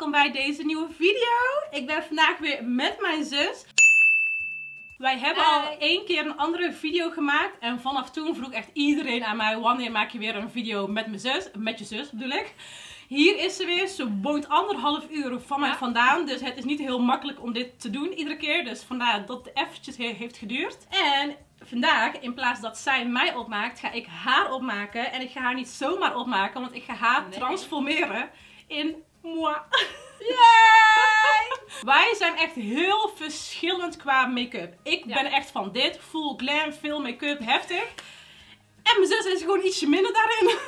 welkom bij deze nieuwe video. Ik ben vandaag weer met mijn zus. Wij hebben al één keer een andere video gemaakt en vanaf toen vroeg echt iedereen aan mij wanneer maak je weer een video met mijn zus, met je zus bedoel ik. Hier is ze weer, ze woont anderhalf uur van mij Ja. vandaan, dus het is niet heel makkelijk om dit te doen iedere keer. Dus vandaar dat het eventjes he- heeft geduurd. En vandaag, in plaats dat zij mij opmaakt, ga ik haar opmaken. En ik ga haar niet zomaar opmaken, want ik ga haar Nee. transformeren in Yay! Wij zijn echt heel verschillend qua make-up. Ik Ja. ben echt van dit, full glam, veel make-up, heftig. En mijn zus is gewoon ietsje minder daarin.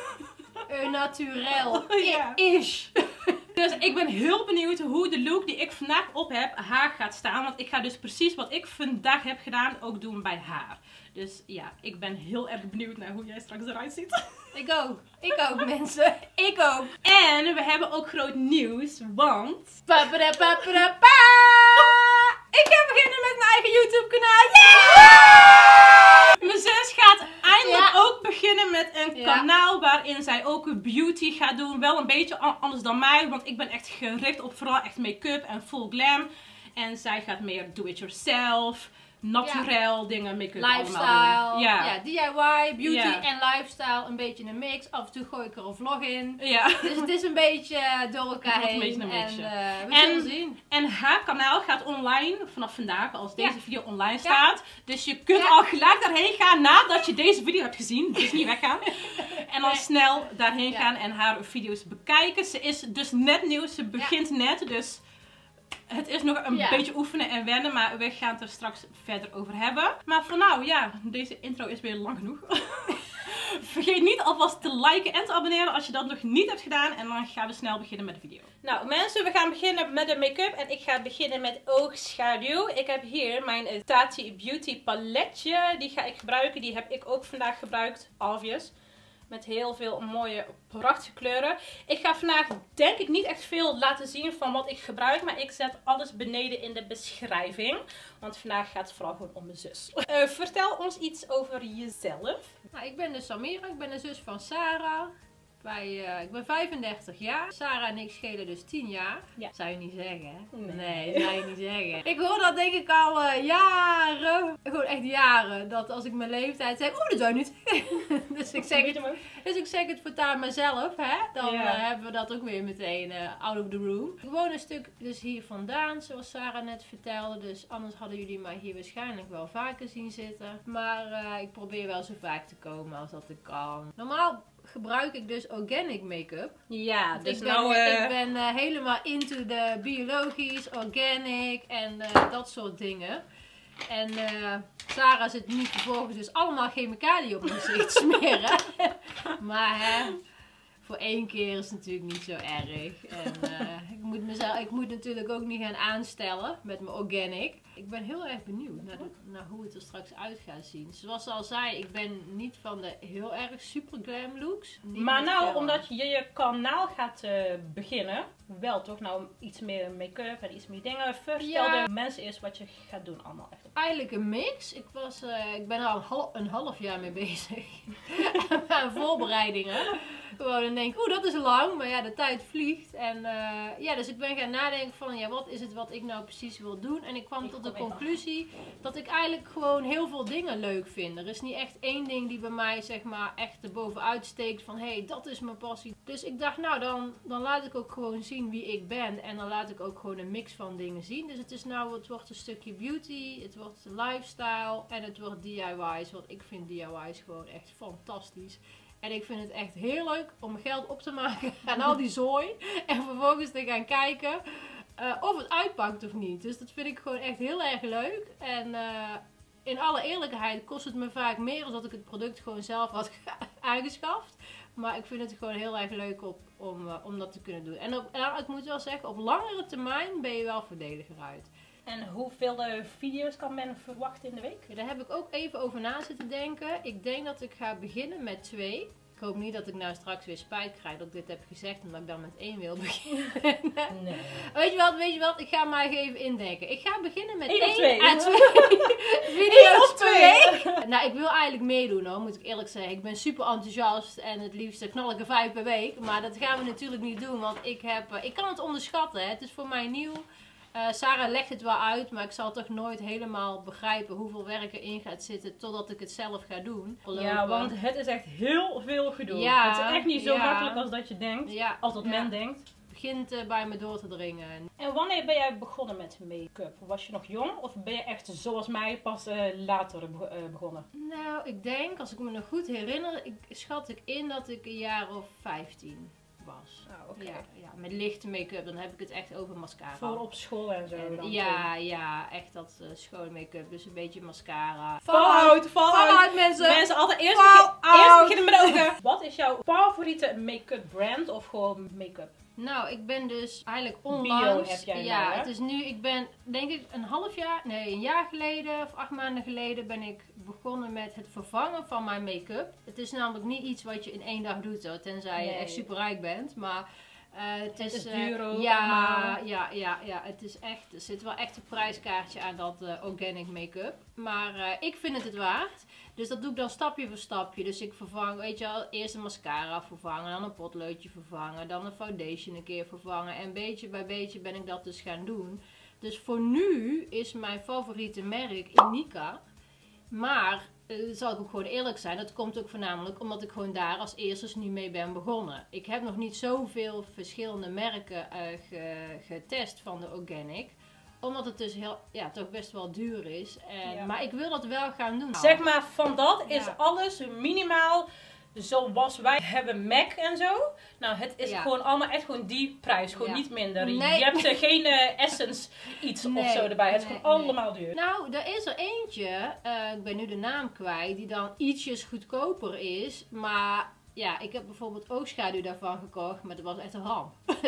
Een naturel. Ja. Is. Dus ik ben heel benieuwd hoe de look die ik vandaag op heb haar gaat staan. Want ik ga dus precies wat ik vandaag heb gedaan ook doen bij haar. Dus ja, ik ben heel erg benieuwd naar hoe jij straks eruit ziet. Ik ook. Ik ook, mensen. Ik ook. En we hebben ook groot nieuws, want... Papadapapapa. Ik ga beginnen met mijn eigen YouTube kanaal. Mijn zus gaat eindelijk Ja. ook beginnen met een Ja. kanaal waarin zij ook beauty gaat doen. Wel een beetje anders dan mij, want ik ben echt gericht op vooral echt make-up en full glam. En zij gaat meer do-it-yourself, naturel dingen, make-up allemaal Lifestyle. doen. Ja. DIY, beauty en lifestyle. Een beetje een mix. Af en toe gooi ik er een vlog in. Ja. Dus het is een beetje eh, door elkaar heen. een beetje een en mixje. eh, we En- zien. En haar kanaal gaat online vanaf vandaag, als deze video online staat. Dus je kunt al gelijk daarheen gaan nadat je deze video hebt gezien. Dus niet weggaan. En dan snel daarheen gaan en haar video's bekijken. Ze is dus net nieuw, ze begint net. Dus het is nog een Ja. beetje oefenen en wennen. Maar we gaan het er straks verder over hebben. Maar voor nou, ja, deze intro is weer lang genoeg. Vergeet niet alvast te liken en te abonneren als je dat nog niet hebt gedaan. En dan gaan we snel beginnen met de video. Nou mensen, we gaan beginnen met de make-up. En ik ga beginnen met oogschaduw. Ik heb hier mijn Tati Beauty paletje. Die ga ik gebruiken. Die heb ik ook vandaag gebruikt. Obvious. Met heel veel mooie, prachtige kleuren. Ik ga vandaag denk ik niet echt veel laten zien van wat ik gebruik. Maar ik zet alles beneden in de beschrijving. Want vandaag gaat het vooral gewoon om mijn zus. Eh, vertel ons iets over jezelf. Nou, ik ben dus Samira, ik ben de zus van Sarah. Wij, eh, ik ben 35 jaar. Sarah en ik schelen dus 10 jaar. Ja. Zou je niet zeggen, hè? Nee. zou je niet zeggen. Ik hoor dat denk ik al eh, jaren. Gewoon echt jaren. Dat als ik mijn leeftijd zeg, oh dat zou je niet zeggen. dus, ik zeg het, dus ik zeg het voortaan mezelf, hè. Dan Ja. eh, hebben we dat ook weer meteen out of the room. Ik woon een stuk dus hier vandaan, zoals Sarah net vertelde. Dus anders hadden jullie mij hier waarschijnlijk wel vaker zien zitten. Maar ik probeer wel zo vaak te komen als dat ik kan. Normaal gebruik ik dus organic make-up. Ja, dus ik ben, nou... ik ben eh, helemaal into de biologisch, organic en eh, dat soort dingen. En Sarah zit nu vervolgens dus allemaal chemicaliën op mijn gezicht smeren. maar hè, voor één keer is het natuurlijk niet zo erg. En ik, moet mezelf, ik moet natuurlijk ook niet gaan aanstellen met mijn organic. Ik ben heel erg benieuwd naar, de- naar hoe het er straks uit gaat zien. Zoals ze al zei, ik ben niet van de heel erg super glam looks. Maar nou, omdat je je kanaal gaat eh, beginnen, wel toch nou iets meer make-up en iets meer dingen. Vertel Ja. de mensen eerst wat je gaat doen allemaal echt. Eigenlijk een mix. Ik, was, eh, ik ben er al een half, een half jaar mee bezig. Aan voorbereidingen. Gewoon en denk, oeh, dat is lang. Maar ja, de tijd vliegt. En eh, ja, dus ik ben gaan nadenken van, ja, wat is het wat ik nou precies wil doen? En ik kwam Ik tot de conclusie dat ik eigenlijk gewoon heel veel dingen leuk vind. Er is niet echt één ding die bij mij, zeg maar, echt erbovenuit steekt van, hé, hey, dat is mijn passie. Dus ik dacht, nou, dan, dan laat ik ook gewoon zien wie ik ben. En dan laat ik ook gewoon een mix van dingen zien. Dus het is nou, het wordt een stukje beauty, het wordt lifestyle en het wordt DIY's. Want ik vind DIY's gewoon echt fantastisch. En ik vind het echt heel leuk om geld op te maken aan al die zooi. En vervolgens te gaan kijken eh, of het uitpakt of niet. Dus dat vind ik gewoon echt heel erg leuk. En eh, in alle eerlijkheid kost het me vaak meer dan dat ik het product gewoon zelf had aangeschaft. Maar ik vind het gewoon heel erg leuk op, om, eh, om dat te kunnen doen. En, op, ik moet wel zeggen, op langere termijn ben je wel voordeliger uit. En hoeveel eh, video's kan men verwachten in de week? Daar heb ik ook even over na zitten denken. Ik denk dat ik ga beginnen met twee. hoop niet dat ik nou straks weer spijt krijg dat ik dit heb gezegd, omdat ik dan met één wil beginnen. Nee. Weet je wat, weet je wat? Ik ga maar even indenken. Ik ga beginnen met Eén één of twee? twee video's per week. Nou, ik wil eigenlijk meedoen hoor, moet ik eerlijk zeggen. Ik ben super enthousiast en het liefst knal ik er vijf per week. Maar dat gaan we natuurlijk niet doen, want ik, heb, eh, ik kan het onderschatten. Hè. Het is voor mij nieuw. Eh, Sarah legt het wel uit, maar ik zal toch nooit helemaal begrijpen hoeveel werk erin gaat zitten totdat ik het zelf ga doen. Ja, want het is echt heel veel gedoe. Ja, het is echt niet zo ja. makkelijk als dat je denkt. Ja, Als dat men denkt. Het begint eh, bij me door te dringen. En wanneer ben jij begonnen met make-up? Was je nog jong of ben je echt zoals mij pas eh, later be- begonnen? Nou, ik denk, als ik me nog goed herinner, ik, schat ik in dat ik een jaar of 15 was. Oh, Ja, ja, met lichte make-up, dan heb ik het echt over mascara. Voor op school en zo. En dan ja, ja, echt dat eh, schone make-up, dus een beetje mascara. Fallout, Fallout, fallout. mensen! Mensen altijd eerst, begin- eerst beginnen met ogen. Wat is jouw favoriete make-up brand of gewoon make-up? Nou, ik ben dus eigenlijk Bio onlangs... heb jij ja, nou, hè? het is nu, ik ben denk ik een half jaar, nee, een jaar geleden of acht maanden geleden ben ik begonnen met het vervangen van mijn make-up. Het is namelijk niet iets wat je in één dag doet, hoor, tenzij je echt super rijk bent. Maar eh, het, Het is, ook ja, ja, ja, ja, het is echt, er zit wel echt een prijskaartje aan dat eh, organic make-up. Maar ik vind het het waard. Dus dat doe ik dan stapje voor stapje. Dus ik vervang, weet je wel, eerst een mascara vervangen, dan een potloodje vervangen, dan een foundation een keer vervangen. En beetje bij beetje ben ik dat dus gaan doen. Dus voor nu is mijn favoriete merk Inika. Maar, eh, zal ik ook gewoon eerlijk zijn, dat komt ook voornamelijk omdat ik gewoon daar als eerste niet mee ben begonnen. Ik heb nog niet zoveel verschillende merken eh, ge- getest van de organic. Omdat het dus heel, ja, toch best wel duur is. En, Ja. Maar ik wil dat wel gaan doen. Zeg maar, van dat is Ja. alles minimaal zoals wij hebben Mac en zo. Nou, het is Ja. gewoon allemaal echt gewoon die prijs. Gewoon Ja. niet minder. Nee. Je hebt er geen eh, Essence iets of zo erbij. Het is gewoon allemaal duur. Nou, er is er eentje, eh, ik ben nu de naam kwijt, die dan ietsjes goedkoper is. Maar ja, ik heb bijvoorbeeld oogschaduw daarvan gekocht, maar dat was echt een ramp.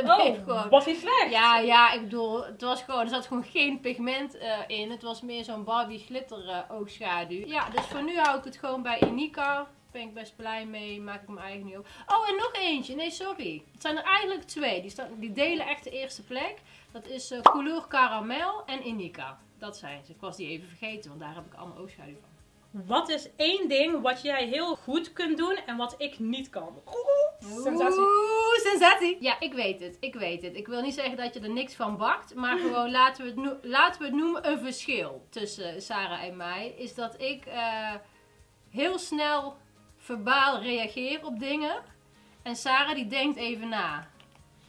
Oh, was niet slecht. Ja, ja, ik bedoel, het was gewoon, er zat gewoon geen pigment eh, in. Het was meer zo'n Barbie glitter eh, oogschaduw. Ja, dus voor nu hou ik het gewoon bij Inika. Ben ik best blij mee, maak ik mijn eigen niet op. Oh, en nog eentje. Nee, sorry. Het zijn er eigenlijk twee. Die, staan, die delen echt de eerste plek. Dat is eh Couleur Caramel en Inika. Dat zijn ze. Ik was die even vergeten, want daar heb ik allemaal oogschaduw van. Wat is één ding wat jij heel goed kunt doen en wat ik niet kan? Sensatie. Oeh, sensatie. Ja, ik weet het. Ik weet het. Ik wil niet zeggen dat je er niks van bakt. Maar gewoon laten we het, no- laten we het noemen een verschil tussen Sarah en mij. Is dat ik eh, heel snel verbaal reageer op dingen. En Sarah die denkt even na.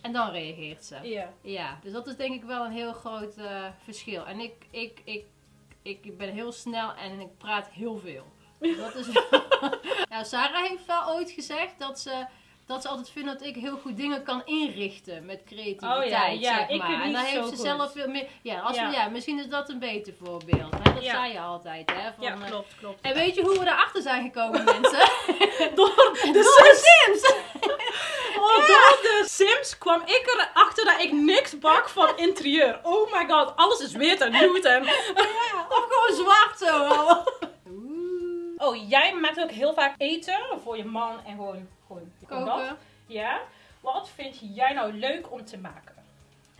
En dan reageert ze. Ja. Ja, dus dat is denk ik wel een heel groot eh, verschil. En ik, ik, ik, ik ben heel snel en ik praat heel veel. Dat is... nou, Sarah heeft wel ooit gezegd dat ze, dat ze altijd vindt dat ik heel goed dingen kan inrichten met creativiteit. Oh ja, ja, zeg ik maar. niet en dan zo heeft ze goed. zelf veel meer... Ja, als Ja. We, ja, misschien is dat een beter voorbeeld. Hè? Dat Ja. zei je altijd, hè? Van, ja, eh, klopt, klopt. en weet je hoe we erachter zijn gekomen, mensen? Door de Door de Sims! Oh, door de Sims kwam ik erachter dat ik niks bak van interieur. Oh my god, alles is wit en nude en... Of gewoon zwart zo. Oh, jij maakt ook heel vaak eten voor je man en gewoon, gewoon, dat. Koken. Ja. Wat vind jij nou leuk om te maken?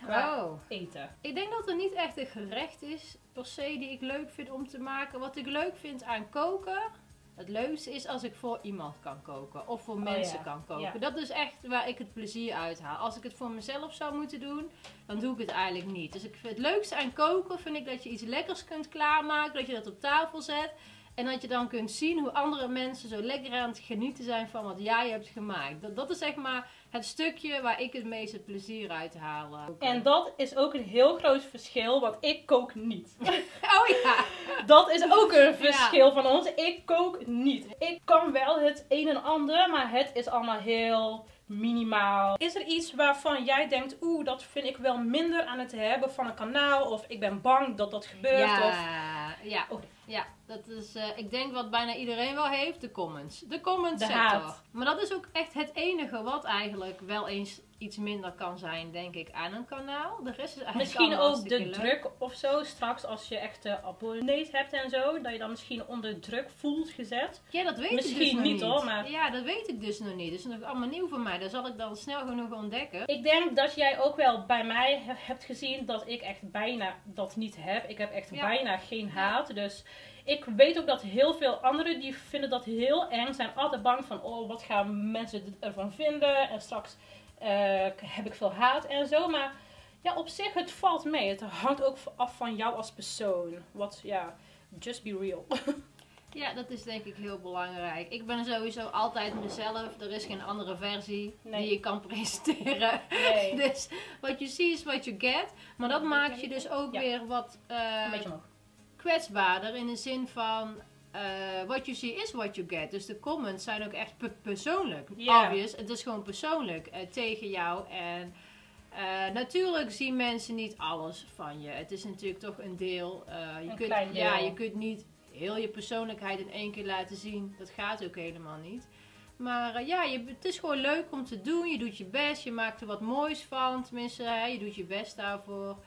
Oh. eten. Ik denk dat er niet echt een gerecht is per se die ik leuk vind om te maken. Wat ik leuk vind aan koken, het leukste is als ik voor iemand kan koken of voor mensen ja. kan koken. Ja. Dat is echt waar ik het plezier uit haal. Als ik het voor mezelf zou moeten doen, dan doe ik het eigenlijk niet. Dus ik vind het leukste aan koken vind ik dat je iets lekkers kunt klaarmaken, dat je dat op tafel zet. En dat je dan kunt zien hoe andere mensen zo lekker aan het genieten zijn van wat jij hebt gemaakt. Dat, dat is zeg maar het stukje waar ik het meeste plezier uit haal. En dat is ook een heel groot verschil, want ik kook niet. Oh ja. Dat is ook een verschil van ons. Ik kook niet. Ik kan wel het een en ander, maar het is allemaal heel minimaal. Is er iets waarvan jij denkt, oeh, dat vind ik wel minder aan het hebben van een kanaal? Of ik ben bang dat dat gebeurt? Ja, Of... ja, Oh. ja, dat is, eh, ik denk wat bijna iedereen wel heeft, de comments. De comment De sector. haat. Maar dat is ook echt het enige wat eigenlijk wel eens iets minder kan zijn, denk ik, aan een kanaal. De rest is eigenlijk Misschien ook de leuk. druk of zo. Straks als je echt eh, abonnees hebt en zo. Dat je dan misschien onder druk voelt gezet. Ja, dat weet ik Misschien dus nog niet, niet. hoor, maar- Ja, dat weet ik dus nog niet. Dat is nog allemaal nieuw voor mij. Dat zal ik dan snel genoeg ontdekken. Ik denk dat jij ook wel bij mij he- hebt gezien dat ik echt bijna dat niet heb. Ik heb echt Ja. bijna geen haat. Dus ik weet ook dat heel veel anderen die vinden dat heel eng. Zijn altijd bang van, oh wat gaan mensen ervan vinden. En straks heb ik veel haat en zo. Maar ja, op zich het valt mee. Het hangt ook af van jou als persoon. Wat, ja, just be real. Ja, dat is denk ik heel belangrijk. Ik ben sowieso altijd mezelf. Er is geen andere versie Nee. die je kan presenteren. Nee. Dus what you see is what you get. Maar dat maakt je dus ook Ja. weer wat eh, Een beetje omhoog. kwetsbaarder in de zin van eh, what you see is what you get. Dus de comments zijn ook echt pe- persoonlijk. Ja. Obvious, het is gewoon persoonlijk eh, tegen jou. En eh, natuurlijk zien mensen niet alles van je. Het is natuurlijk toch een deel. je Een kunt, deel. Ja, je kunt niet heel je persoonlijkheid in één keer laten zien. Dat gaat ook helemaal niet. Maar ja, je, het is gewoon leuk om te doen. Je doet je best. Je maakt er wat moois van. Tenminste, hè, je doet je best daarvoor.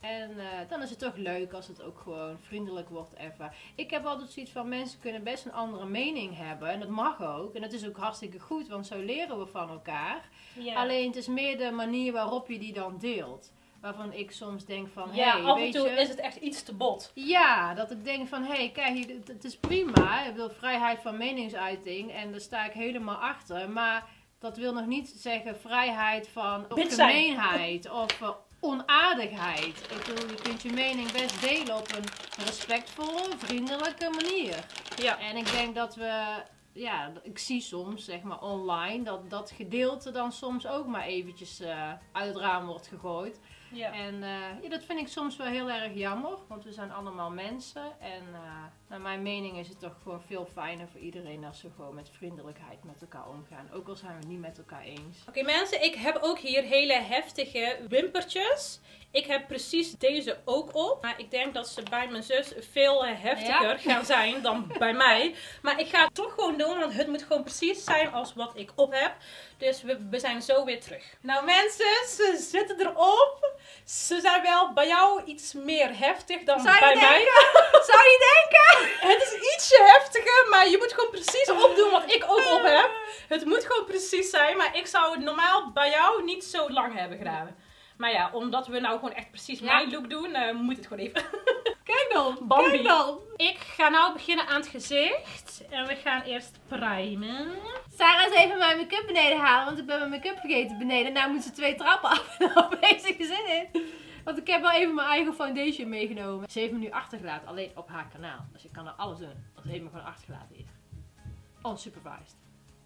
En eh, dan is het toch leuk als het ook gewoon vriendelijk wordt even. Ik heb altijd zoiets van mensen kunnen best een andere mening hebben. En dat mag ook. En dat is ook hartstikke goed, want zo leren we van elkaar. Ja. Alleen het is meer de manier waarop je die dan deelt. Waarvan ik soms denk van, ja, hey, af en toe je... is het echt iets te bot. Ja, dat ik denk van, hé, hey, kijk, het, het is prima. Ik wil vrijheid van meningsuiting en daar sta ik helemaal achter. Maar dat wil nog niet zeggen vrijheid van gemeenheid of eh, onaardigheid. Ik bedoel, je kunt je mening best delen op een respectvolle, vriendelijke manier. Ja. En ik denk dat we, ja, ik zie soms, zeg maar online, dat dat gedeelte dan soms ook maar eventjes eh, uit het raam wordt gegooid. Ja. En eh, ja, dat vind ik soms wel heel erg jammer, want we zijn allemaal mensen. En eh, naar mijn mening is het toch gewoon veel fijner voor iedereen als we gewoon met vriendelijkheid met elkaar omgaan. Ook al zijn we het niet met elkaar eens. Oké mensen, ik heb ook hier hele heftige wimpertjes. Ik heb precies deze ook op. Maar ik denk dat ze bij mijn zus veel eh, heftiger Ja? gaan zijn dan bij mij. Maar ik ga het toch gewoon doen, want het moet gewoon precies zijn als wat ik op heb. Dus we, we zijn zo weer terug. Nou mensen, ze zitten erop. Ze zijn wel bij jou iets meer heftig dan Zou je bij denken? mij. Zou je denken? Het is ietsje heftiger, maar je moet gewoon precies opdoen wat ik ook op heb. Het moet gewoon precies zijn, maar ik zou het normaal bij jou niet zo lang hebben gedaan. Maar ja, omdat we nou gewoon echt precies Ja. mijn look doen, eh, moet het gewoon even. Kijk dan, Bambi. kijk dan. Ik ga nou beginnen aan het gezicht. En we gaan eerst primen. Sarah is even mijn make-up beneden halen, want ik ben mijn make-up vergeten beneden. Nou moet ze twee trappen af en dan heeft ze gezin in. Want ik heb wel even mijn eigen foundation meegenomen. Ze heeft me nu achtergelaten, alleen op haar kanaal. Dus ik kan er alles doen. Want ze heeft me gewoon achtergelaten hier. Unsupervised.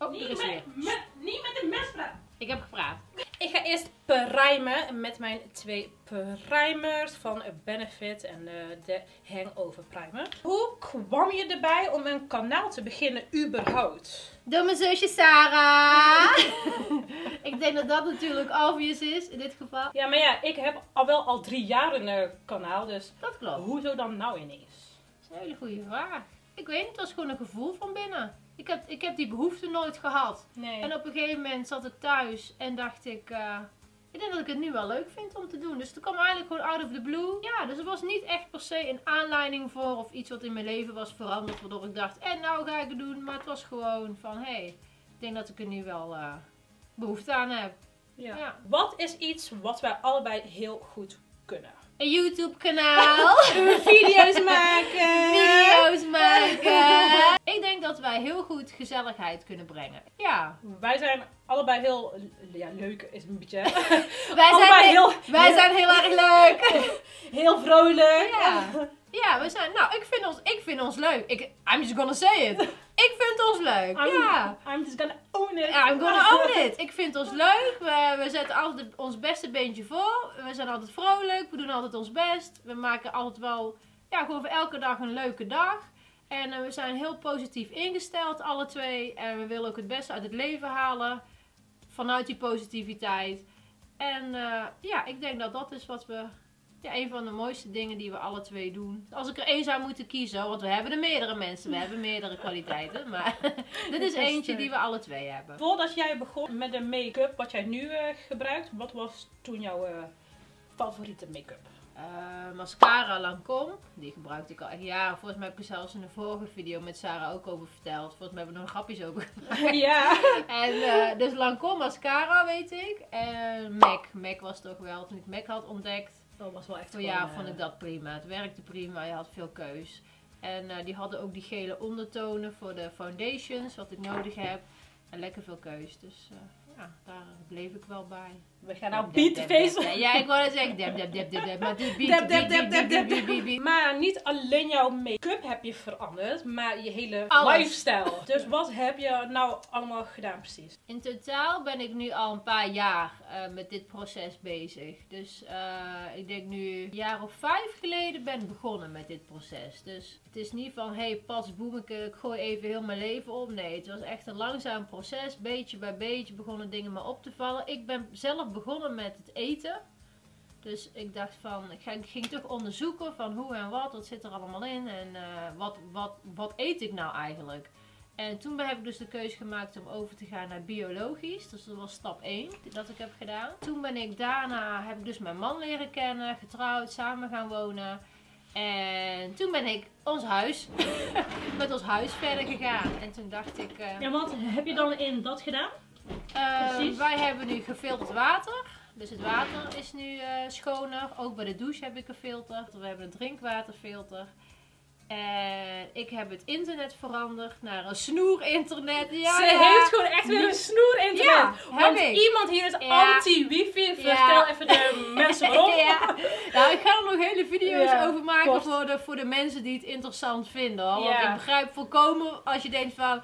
Oh, Niet is met, niet met de mes praten. Ik heb gepraat. Ik ga eerst primen met mijn twee primers van Benefit en eh, de Hangover Primer. Hoe kwam je erbij om een kanaal te beginnen überhaupt? Door mijn zusje Sarah. ik denk dat dat natuurlijk obvious is in dit geval. Ja, maar ja, ik heb al wel al drie jaar een eh, kanaal, dus Dat klopt. hoezo dan nou ineens? Dat is een hele goede vraag. Ik weet niet, het was gewoon een gevoel van binnen. Ik heb, ik heb die behoefte nooit gehad. Nee. En op een gegeven moment zat ik thuis en dacht ik, eh, ik denk dat ik het nu wel leuk vind om te doen. Dus het kwam eigenlijk gewoon out of the blue. Ja, dus er was niet echt per se een aanleiding voor of iets wat in mijn leven was veranderd. Waardoor ik dacht, en nou ga ik het doen. Maar het was gewoon van, hé, hey, ik denk dat ik er nu wel eh, behoefte aan heb. Ja. Ja. Wat is iets wat wij allebei heel goed kunnen? Een YouTube kanaal. Video's maken! Video's maken. ik denk dat wij heel goed gezelligheid kunnen brengen. Ja. Wij zijn allebei heel... Ja, leuk is een beetje... Wij zijn, heel- wij heel- zijn heel erg leuk. heel vrolijk. Ja. Ja, we zijn. Nou, ik vind ons, ik vind ons leuk. Ik, I'm just gonna say it. Ik vind ons leuk. I'm, ja. I'm just gonna own it. Ja, I'm gonna own it. Ik vind ons leuk. We, we zetten altijd ons beste beentje voor. We zijn altijd vrolijk. We doen altijd ons best. We maken altijd wel, ja, gewoon voor elke dag een leuke dag. En eh, we zijn heel positief ingesteld, alle twee. En we willen ook het beste uit het leven halen. Vanuit die positiviteit. En eh, ja, ik denk dat dat is wat we Ja, een van de mooiste dingen die we alle twee doen. Als ik er één zou moeten kiezen, want we hebben er meerdere mensen, we hebben meerdere kwaliteiten. Maar dit is eentje die we alle twee hebben. Voordat jij begon met de make-up wat jij nu eh, gebruikt, wat was toen jouw favoriete make-up? Eh, mascara Lancome, die gebruikte ik al echt jaren. Volgens mij heb ik er zelfs in een vorige video met Sarah ook over verteld. Volgens mij hebben we nog grapjes over gemaakt. ja. En eh, dus Lancome mascara weet ik. En MAC. MAC was toch wel, toen ik MAC had ontdekt. Dat was wel echt gewoon, ja, eh, vond ik dat prima. Het werkte prima, je had veel keus. En eh, die hadden ook die gele ondertonen voor de foundations, wat ik nodig heb. En lekker veel keus. Dus eh, ja, daar bleef ik wel bij. We gaan nou Dab, beat dab, face. dab, dab. Ja, ik wou net zeggen. Maar het beat. Maar niet alleen jouw make-up heb je veranderd, maar je hele Alles. lifestyle. Dus wat heb je nou allemaal gedaan precies? In totaal ben ik nu al een paar jaar eh, met dit proces bezig. Dus eh, ik denk nu een jaar of vijf geleden ben ik begonnen met dit proces. Dus het is niet van, hey pas boemeke, ik gooi even heel mijn leven op. Nee, het was echt een langzaam proces. Beetje bij beetje begonnen dingen me op te vallen. Ik ben zelf begonnen met het eten. Dus ik dacht van, ik, ging toch onderzoeken van hoe en wat, wat zit er allemaal in en eh, wat, wat, wat eet ik nou eigenlijk. En toen heb ik dus de keuze gemaakt om over te gaan naar biologisch. Dus dat was stap 1 dat ik heb gedaan. Toen ben ik daarna, heb ik dus mijn man leren kennen, getrouwd, samen gaan wonen. En toen ben ik ons huis, met ons huis verder gegaan. En toen dacht ik, eh, En wat heb je dan in dat gedaan? Eh, precies. wij hebben nu gefilterd water. Dus het water is nu eh, schoner. Ook bij de douche heb ik een filter. We hebben een drinkwaterfilter. En ik heb het internet veranderd naar een snoer-internet. Ja, Ze ja. heeft gewoon echt weer een snoer internet. Ja, Want ik. iemand hier is Ja. anti-wifi. Vertel even de mensen waarom. Nou, ik ga er nog hele video's over maken voor de, voor de mensen die het interessant vinden. Hoor. Want ik begrijp volkomen als je denkt van...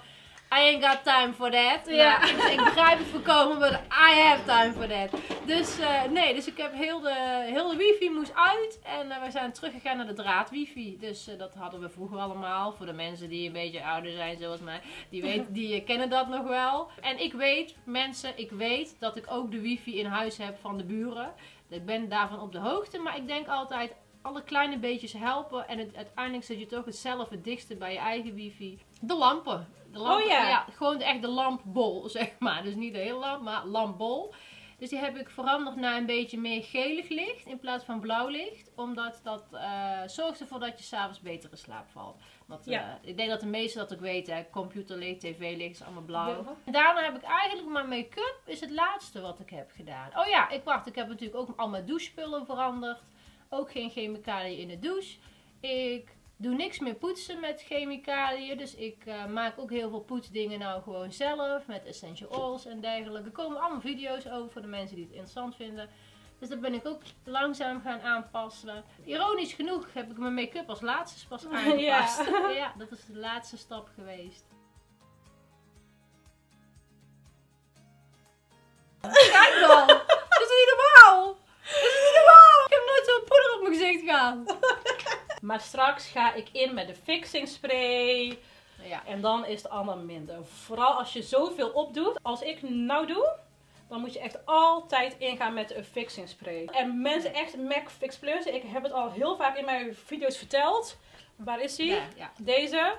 I ain't got time for that. Ja. Nou, dus ik begrijp het volkomen, but I have time for that. Dus eh, nee, dus ik heb heel de, heel de wifi moest uit. En eh, we zijn teruggegaan naar de draadwifi. Dus eh, dat hadden we vroeger allemaal. Voor de mensen die een beetje ouder zijn zoals mij. Die, weet, die kennen dat nog wel. En ik weet, mensen, ik weet dat ik ook de wifi in huis heb van de buren. Ik ben daarvan op de hoogte, maar ik denk altijd alle kleine beetjes helpen. En het, uiteindelijk zit je toch hetzelfde het dichtste bij je eigen wifi. De lampen. De lampen Oh ja. gewoon echt de lampbol, zeg maar. Dus niet de hele lamp, maar lampbol. Dus die heb ik veranderd naar een beetje meer gelig licht in plaats van blauw licht. Omdat dat eh, zorgt ervoor dat je s'avonds beter in slaap valt. Want, eh, Ja. ik denk dat de meesten dat ook weten. hè. Computerlicht, tv-licht is allemaal blauw. Ja. En daarna heb ik eigenlijk mijn make-up is het laatste wat ik heb gedaan. Oh ja, ik wacht. Ik heb natuurlijk ook al mijn douchespullen veranderd. Ook geen chemicaliën in de douche. Ik doe niks meer poetsen met chemicaliën. Dus ik eh, maak ook heel veel poetsdingen nou gewoon zelf. Met essential oils en dergelijke. Er komen allemaal video's over voor de mensen die het interessant vinden. Dus dat ben ik ook langzaam gaan aanpassen. Ironisch genoeg heb ik mijn make-up als laatste pas aangepast. Ja. ja, dat is de laatste stap geweest. Kijk dan! Dat is niet normaal! Dat is niet normaal! Ik heb nooit zo'n poeder op mijn gezicht gehad. Maar straks ga ik in met de fixing spray. Ja. En dan is het allemaal minder. Vooral als je zoveel opdoet. Als ik nou doe, dan moet je echt altijd ingaan met een fixing spray. En mensen echt MAC Fix Plus. Ik heb het al heel vaak in mijn video's verteld. Waar is die? Ja, ja. Deze.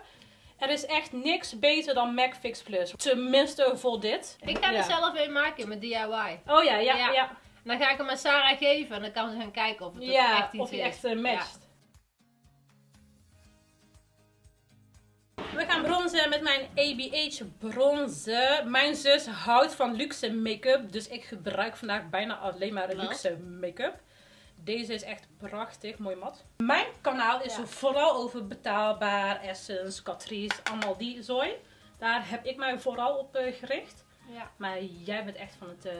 Er is echt niks beter dan MAC Fix Plus. Tenminste voor dit. Ik ga er zelf een maken met DIY. Oh ja, ja, Ja. Dan ga ik hem aan Sarah geven en dan kan ze gaan kijken of het echt iets of is. echt eh, matcht. We gaan bronzen met mijn ABH bronzen. Mijn zus houdt van luxe make-up, dus ik gebruik vandaag bijna alleen maar luxe make-up. Deze is echt prachtig, mooi mat. Mijn kanaal is Ja. vooral over betaalbaar, Essence, Catrice, allemaal die zooi. Daar heb ik mij vooral op eh, gericht. Ja. Maar jij bent echt van het eh,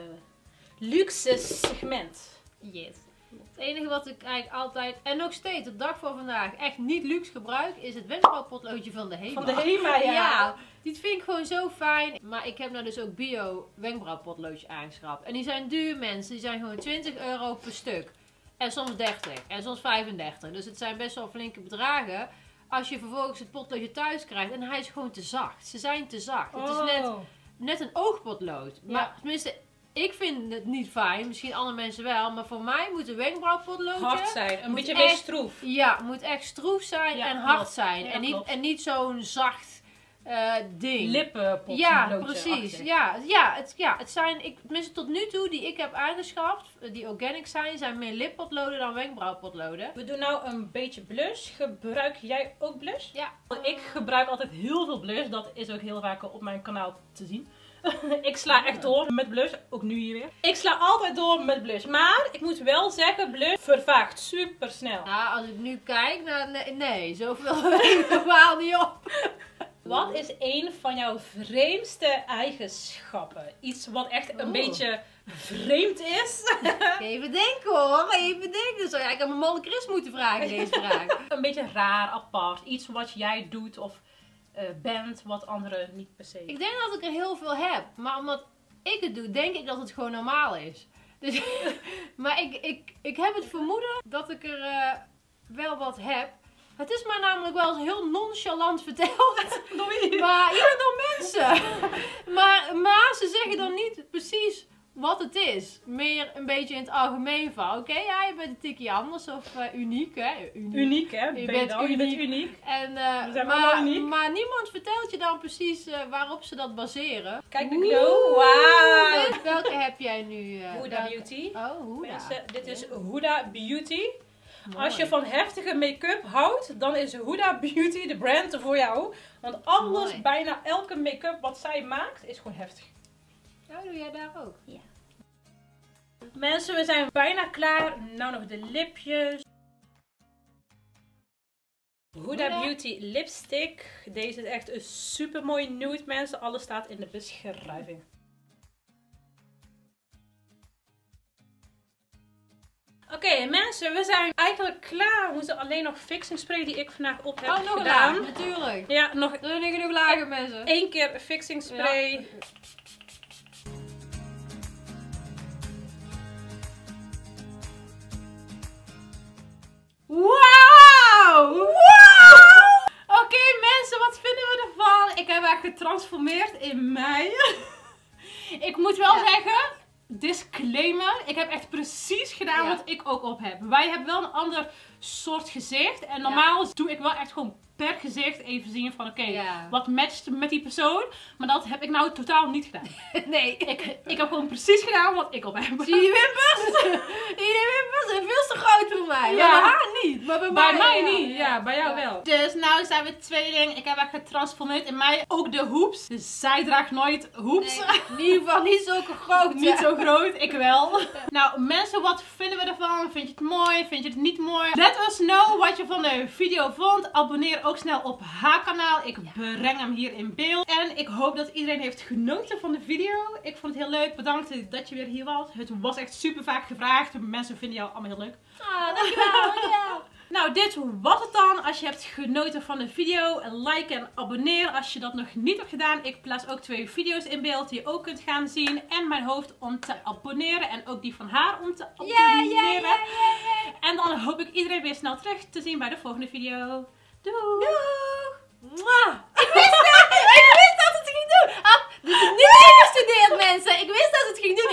luxe segment. Yes. Het enige wat ik eigenlijk altijd, en nog steeds, de dag van vandaag, echt niet luxe gebruik, is het wenkbrauwpotloodje van de Hema. Van de HEMA, ja. Ja, dit vind ik gewoon zo fijn. Maar ik heb nou dus ook bio wenkbrauwpotloodjes aangeschaft. En die zijn duur mensen, die zijn gewoon 20 euro per stuk. En soms 30 en soms 35. Dus het zijn best wel flinke bedragen. Als je vervolgens het potloodje thuis krijgt en hij is gewoon te zacht. Ze zijn te zacht. Het is net, Oh. net een oogpotlood. Maar Ja. tenminste, ik vind het niet fijn, misschien andere mensen wel, maar voor mij moet een wenkbrauwpotloodje... Hard zijn, een beetje meer stroef. Ja, moet echt stroef zijn Ja, en hard klopt. zijn. Ja, en, niet, klopt. en niet zo'n zacht eh, ding. Lippenpotloodje. Ja, precies. Ja, ja, het, ja, het zijn, ik, tenminste tot nu toe die ik heb aangeschaft, die organic zijn, zijn meer lippotloden dan wenkbrauwpotloden. We doen nou een beetje blush. Gebruik jij ook blush? Ja. Ik gebruik altijd heel veel blush. Dat is ook heel vaak op mijn kanaal te zien. ik sla echt door met blush. Ook nu hier weer. Ik sla altijd door met blush. Maar ik moet wel zeggen, blush vervaagt super snel. Nou, als ik nu kijk, nou, nee, nee zoveel weet ik helemaal niet op. Wat is een van jouw vreemdste eigenschappen? Iets wat echt een beetje vreemd is. Even denken hoor, even denken. Zou jij ik aan mijn man Chris moeten vragen deze vraag? een beetje raar, apart. Iets wat jij doet of eh, bent wat anderen niet per se. Ik denk dat ik er heel veel heb, maar omdat ik het doe, denk ik dat het gewoon normaal is. Dus, maar ik, ik, ik heb het vermoeden dat ik er eh, wel wat heb. Het is mij namelijk wel eens heel nonchalant verteld. Maar ja, door mensen. Maar, maar ze zeggen dan niet precies wat het is. Meer een beetje in het algemeen van, oké, ja, je bent een tikje anders of eh, uniek, hè? Uniek. Uniek hè? Je Ben bent? Je bent uniek. uniek. En, eh, We zijn maar, uniek. maar niemand vertelt je dan precies eh, waarop ze dat baseren. Kijk de glow. Wauw. Welke heb jij nu? eh, Huda welke- Beauty. Oh, Huda. Mensen, dit is Huda Beauty. Mooi. Als je van heftige make-up houdt, dan is Huda Beauty de brand voor jou. Want alles, Mooi. bijna elke make-up wat zij maakt, is gewoon heftig. Oh, doe jij daar ook? Mensen, we zijn bijna klaar. Nou nog de lipjes. Huda. Beauty lipstick. Deze is echt een super mooi nude mensen. Alles staat in de beschrijving. Oké mensen, we zijn eigenlijk klaar. We moeten alleen nog fixing spray die ik vandaag op heb Oh, nog gedaan. laag, natuurlijk. Ja, nog genoeg lagen, mensen? één keer fixing spray. Getransformeerd in mij. ik moet wel Ja. zeggen, disclaimer, ik heb echt precies gedaan Ja. wat ik ook op heb. Wij hebben wel een ander soort gezicht. En normaal doe ik wel echt gewoon per gezicht even zien van oké, Ja. wat matcht met die persoon. Maar dat heb ik nou totaal niet gedaan. Nee. Ik, ik heb gewoon precies gedaan wat ik op heb. Zie je wimpers? die wimpers zijn veel te groot voor mij. Ja. Maar bij haar niet. Maar bij, Bij mij, niet, ja, bij jou wel. Dus nou zijn we tweeling. Ik heb haar getransformeerd in mij. Ook de hoeps. Dus zij draagt nooit hoeps. Nee, in ieder geval niet zulke groot. Niet zo groot, ik wel. Nou, mensen, wat vinden we ervan? Vind je het mooi? Vind je het niet mooi? Let us know wat je van de video vond. Abonneer ook snel op haar kanaal. Ik breng hem hier in beeld. En ik hoop dat iedereen heeft genoten van de video. Ik vond het heel leuk. Bedankt dat je weer hier was. Het was echt super vaak gevraagd. Mensen vinden jou allemaal heel leuk. Ah, dankjewel. dankjewel. Nou, dit was het dan. Als je hebt genoten van de video, like en abonneer als je dat nog niet hebt gedaan. Ik plaats ook twee video's in beeld die je ook kunt gaan zien. En mijn hoofd om te abonneren. En ook die van haar om te abonneren. En dan hoop ik iedereen weer snel terug te zien bij de volgende video. Doei. Doeg! Ik wist het! ik wist dat het ging doen. Ah, dit is niet gestudeerd, mensen. Ik wist dat het ging doen.